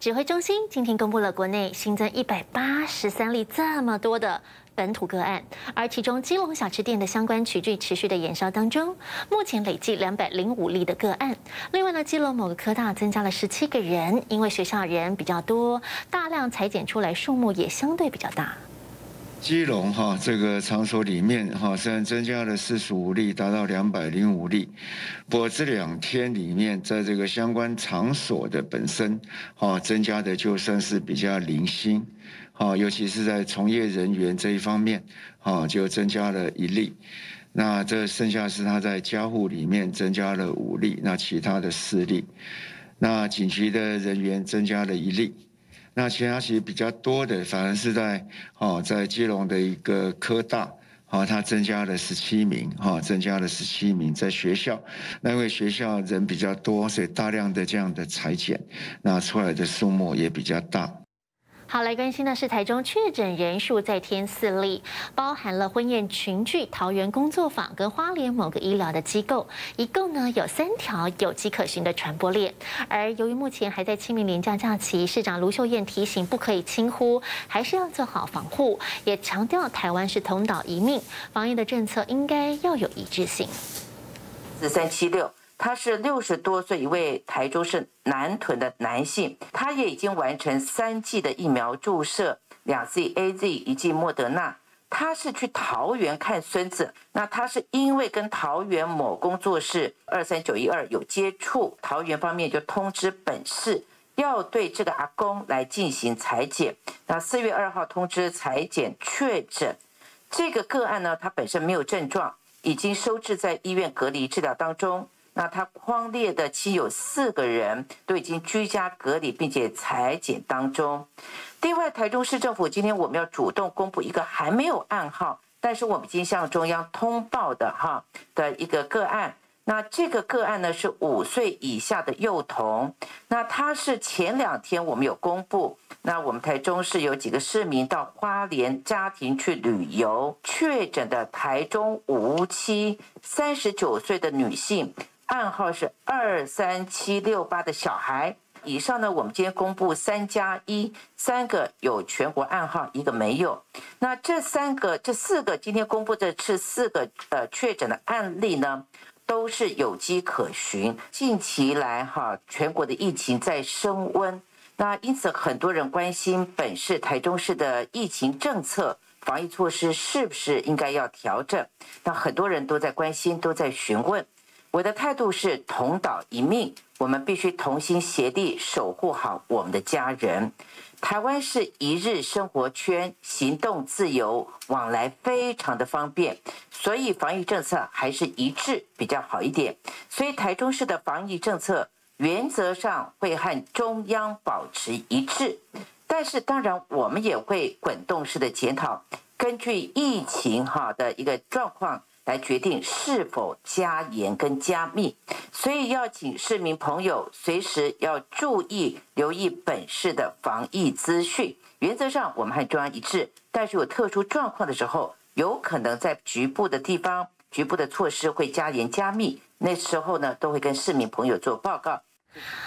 指挥中心今天公布了国内新增一百八十三例这么多的本土个案，而其中基隆小吃店的相关曲剧持续的延烧当中，目前累计两百零五例的个案。另外呢，基隆某个科大增加了十七个人，因为学校人比较多，大量裁剪出来数目也相对比较大。基隆哈这个场所里面哈虽然增加了四十五例，达到两百零五例，不过这两天里面在这个相关场所的本身哈增加的就算是比较零星，哈尤其是在从业人员这一方面哈就增加了一例，那这剩下是他在家户里面增加了五例，那其他的四例，那警局的人员增加了一例。那其他其实比较多的，反而是在哦，在基隆的一个科大，哦，它增加了十七名，哈，增加了十七名在学校。那因为学校人比较多，所以大量的这样的裁剪，那出来的数目也比较大。好，来关心的是台中确诊人数再添四例，包含了婚宴群聚、桃园工作坊跟花莲某个医疗的机构，一共呢有三条有迹可循的传播链。而由于目前还在清明连假假期，市长卢秀燕提醒不可以轻忽，还是要做好防护，也强调台湾是同岛一命，防疫的政策应该要有一致性。四三七六。他是六十多岁一位台中市南屯的男性，他也已经完成三剂的疫苗注射，两剂 A Z 一剂莫德纳。他是去桃园看孙子，那他是因为跟桃园某工作室二三九一二有接触，桃园方面就通知本市要对这个阿公来进行裁剪。那四月二号通知裁剪确诊，这个个案呢，他本身没有症状，已经收治在医院隔离治疗当中。那他框列的亲友四个人都已经居家隔离，并且裁剪当中。另外，台中市政府今天我们要主动公布一个还没有暗号，但是我们已经向中央通报的哈的一个个案。那这个个案呢是五岁以下的幼童。那他是前两天我们有公布，那我们台中市有几个市民到花莲家庭去旅游，确诊的台中无期三十九岁的女性。暗号是二三七六八的小孩以上呢？我们今天公布三加一，三个有全国暗号，一个没有。那这三个、这四个今天公布的这四个呃确诊的案例呢，都是有迹可循。近期来哈，全国的疫情在升温，那因此很多人关心本市台中市的疫情政策、防疫措施是不是应该要调整？那很多人都在关心，都在询问。我的态度是同岛一命，我们必须同心协力守护好我们的家人。台湾是一日生活圈，行动自由，往来非常的方便，所以防疫政策还是一致比较好一点。所以台中市的防疫政策原则上会和中央保持一致，但是当然我们也会滚动式的检讨，根据疫情哈的一个状况。来决定是否加严跟加密，所以要请市民朋友随时要注意留意本市的防疫资讯。原则上我们和中央一致，但是有特殊状况的时候，有可能在局部的地方、局部的措施会加严加密，那时候呢都会跟市民朋友做报告。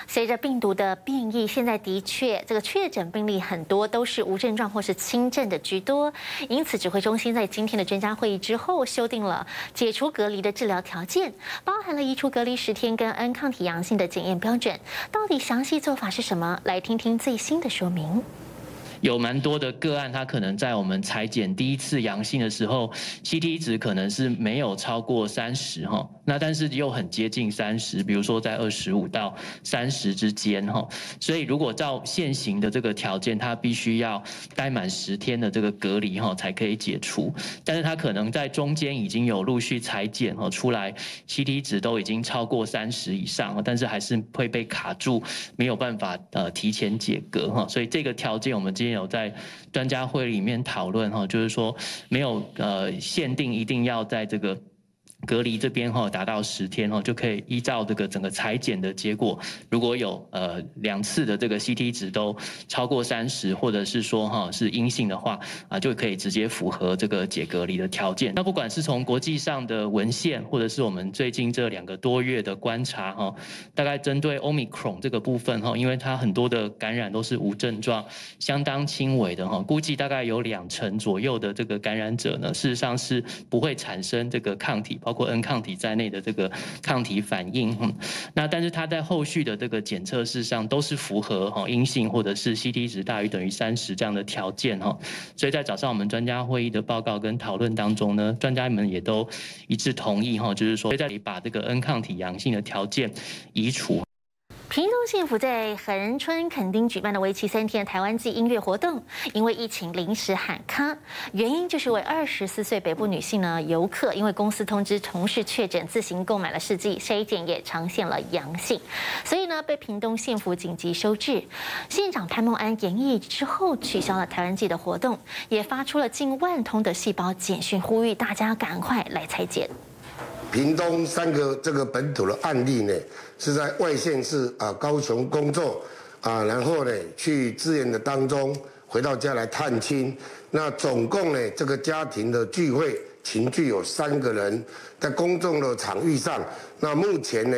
随着病毒的变异，现在的确这个确诊病例很多都是无症状或是轻症的居多，因此指挥中心在今天的专家会议之后修订了解除隔离的治疗条件，包含了移除隔离十天跟 N 抗体阳性的检验标准。到底详细做法是什么？来听听最新的说明。有蛮多的个案，他可能在我们裁剪第一次阳性的时候，CT 值可能是没有超过三十哈，那但是又很接近三十，比如说在二十五到三十之间哈，所以如果照现行的这个条件，他必须要待满十天的这个隔离哈才可以解除，但是他可能在中间已经有陆续裁剪哈出来，CT 值都已经超过三十以上，但是还是会被卡住，没有办法呃提前解隔哈，所以这个条件我们今。有在专家会里面讨论哈，就是说没有呃限定一定要在这个隔离这边哈达到十天哈，就可以依照这个整个裁剪的结果，如果有呃两次的这个 CT 值都超过三十，或者是说哈是阴性的话啊，就可以直接符合这个解隔离的条件。那不管是从国际上的文献，或者是我们最近这两个多月的观察哈，大概针对 Omicron 这个部分哈，因为它很多的感染都是无症状，相当轻微的哈，估计大概有两成左右的这个感染者呢，事实上是不会产生这个抗体。包括 N 抗体在内的这个抗体反应，那但是它在后续的这个检测试上都是符合哈阴性或者是 CT 值大于等于三十这样的条件哈，所以在早上我们专家会议的报告跟讨论当中呢，专家们也都一致同意哈，就是说在把这个 N 抗体阳性的条件移除。屏东县府在恒春垦丁举办的为期三天台湾季音乐活动，因为疫情临时喊卡，原因就是为二十四岁北部女性呢游客，因为公司通知同事确诊，自行购买了试剂，筛检也呈现了阳性，所以呢被屏东县府紧急收治。县长潘孟安研议之后，取消了台湾季的活动，也发出了近万通的细胞简讯，呼吁大家赶快来裁剪。屏东三个这个本土的案例呢，是在外县市啊高雄工作啊，然后呢去支援的当中，回到家来探亲。那总共呢这个家庭的聚会群聚有三个人，在公众的场域上。那目前呢。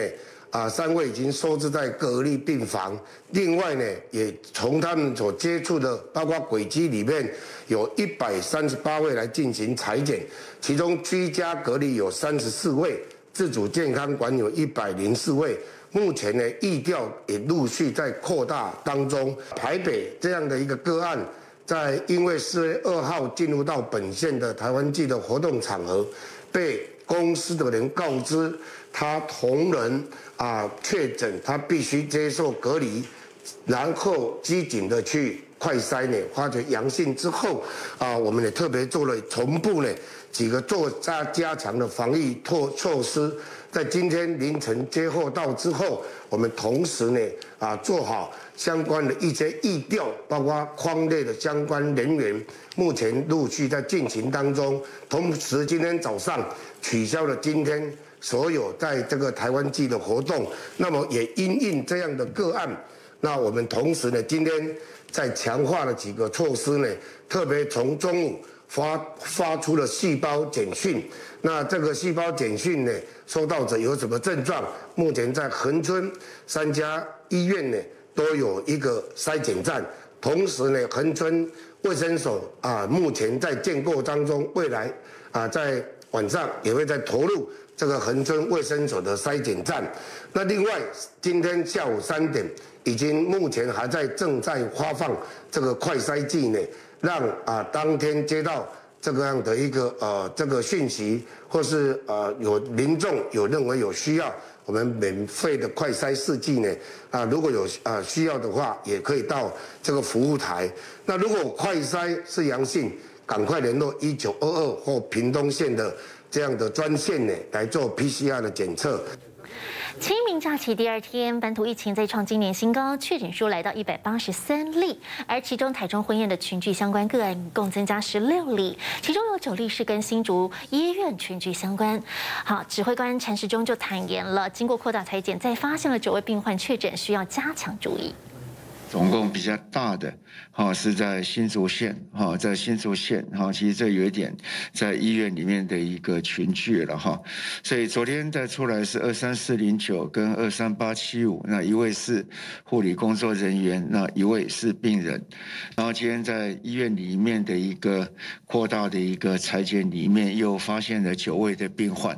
啊，三位已经收治在隔离病房。另外呢，也从他们所接触的，包括轨迹里面，有一百三十八位来进行裁剪，其中居家隔离有三十四位，自主健康管有一百零四位。目前呢，疫调也陆续在扩大当中。台北这样的一个个案，在因为四月二号进入到本县的台湾季的活动场合，被公司的人告知。他同仁啊确诊，他必须接受隔离，然后机警的去快筛呢，发觉阳性之后啊，我们也特别做了同步呢几个做加加强的防疫措措施，在今天凌晨接获到之后，我们同时呢啊做好相关的一些疫调，包括框列的相关人员，目前陆续在进行当中，同时今天早上取消了今天。所有在这个台湾季的活动，那么也因应这样的个案，那我们同时呢，今天在强化了几个措施呢，特别从中午发发出了细胞简讯，那这个细胞简讯呢，收到者有什么症状？目前在恒春三家医院呢，都有一个筛检站，同时呢，恒春卫生所啊，目前在建构当中，未来啊，在晚上也会在投入。这个恒春卫生所的筛检站，那另外今天下午三点，已经目前还在正在发放这个快筛剂呢，让啊当天接到这个样的一个呃这个讯息，或是呃有民众有认为有需要，我们免费的快筛试剂呢啊如果有啊需要的话，也可以到这个服务台。那如果快筛是阳性，赶快联络一九二二或屏东县的。这样的专线呢来做 PCR 的检测。清明假期第二天，本土疫情再创今年新高，确诊数来到一百八十三例，而其中台中婚宴的群聚相关个案共增加十六例，其中有九例是跟新竹医院群聚相关。好，指挥官陈时中就坦言了，经过扩大裁剪，再发现了九位病患确诊，需要加强注意。总共比较大的，哈，是在新竹县，哈，在新竹县，哈，其实这有一点在医院里面的一个群聚了，哈，所以昨天再出来是二三四零九跟二三八七五，那一位是护理工作人员，那一位是病人，然后今天在医院里面的一个扩大的一个裁剪里面，又发现了九位的病患。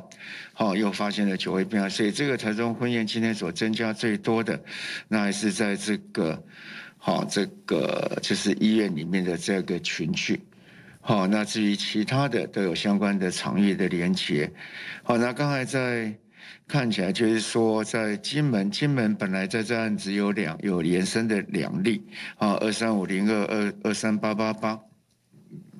好，又发现了九位病例，所以这个台中婚宴今天所增加最多的，那还是在这个，好，这个就是医院里面的这个群聚。好，那至于其他的都有相关的场域的连接。好，那刚才在看起来就是说，在金门，金门本来在这案子有两有延伸的两例，啊，二三五零二二二三八八八。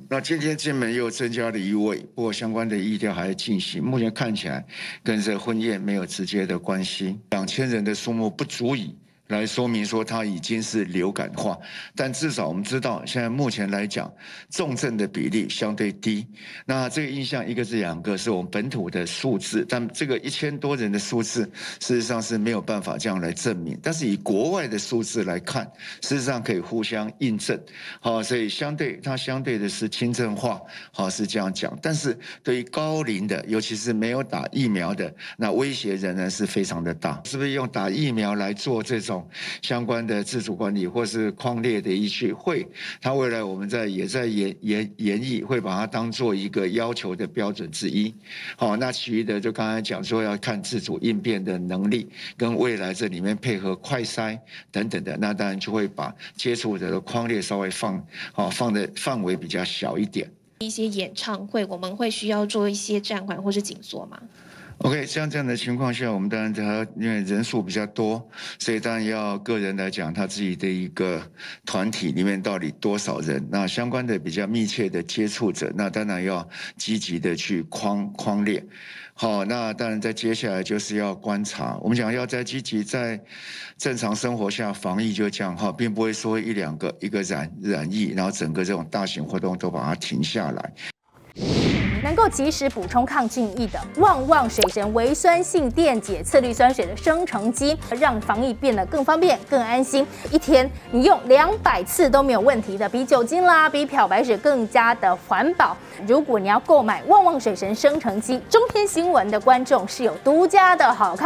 那今天进门又增加了一位，不过相关的议调还在进行。目前看起来跟这婚宴没有直接的关系。两千人的数目不足以来说明说它已经是流感化，但至少我们知道，现在目前来讲，重症的比例相对低。那这个印象，一个是两个是我们本土的数字，但这个一千多人的数字，事实上是没有办法这样来证明。但是以国外的数字来看，事实上可以互相印证。好，所以相对它相对的是轻症化，好是这样讲。但是对于高龄的，尤其是没有打疫苗的，那威胁仍然是非常的大。是不是用打疫苗来做这种？相关的自主管理或是框列的一些，会，它未来我们在也在研研研议，会把它当做一个要求的标准之一。好，那其余的就刚才讲说要看自主应变的能力，跟未来这里面配合快筛等等的，那当然就会把接触者的框列稍微放，好放的范围比较小一点。一些演唱会，我们会需要做一些暂缓或是紧缩吗？OK，像这样的情况下，我们当然他因为人数比较多，所以当然要个人来讲他自己的一个团体里面到底多少人，那相关的比较密切的接触者，那当然要积极的去框框列。好，那当然在接下来就是要观察，我们讲要在积极在正常生活下防疫就这样哈，并不会说一两个一个染染疫，然后整个这种大型活动都把它停下来。能够及时补充抗菌液的旺旺水神微酸性电解次氯酸水的生成机，让防疫变得更方便、更安心。一天你用两百次都没有问题的，比酒精啦、比漂白水更加的环保。如果你要购买旺旺水神生成机，中天新闻的观众是有独家的好看。